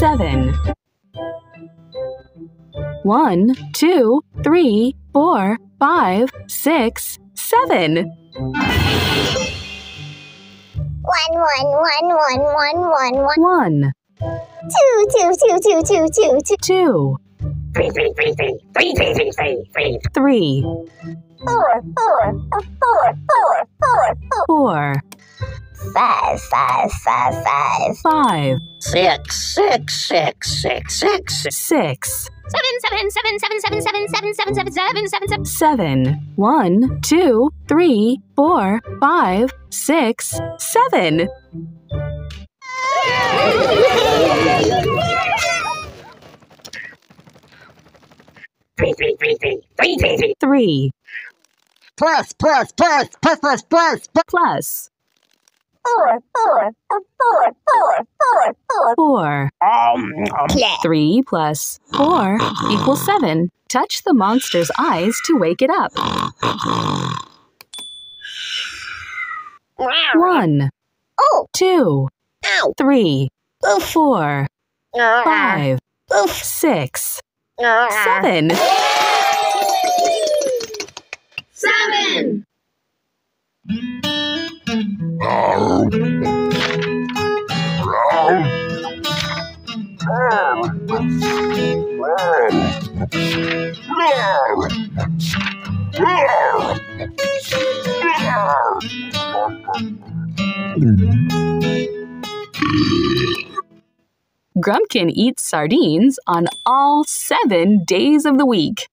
seven. One, two, three, four, five, six, seven. One, one, one, one, one, one, one. One, Two, two, two, two, two, two, two. two, Three, three, three, three, three, three, three, three, three. three, Four, four, uh, four, four, four, four. four, Five, five, five, five. five, Six, six, six, six, six. six, Seven, seven, seven, seven, seven, seven, seven, seven, seven, seven, seven, seven. seven. One, two, three, four, five, six, seven. Three, three, three, three, three, three, three. Three Plus, plus, plus, plus, plus, plus, plus. plus Four, four, four, four, four, four. four. Um, um. Three plus four equals seven. Touch the monster's eyes to wake it up. One, Oh, two, ow. three, four, Ah, five, Oof. six, ah. seven. Seven. Grumpkin eats sardines on all seven days of the week.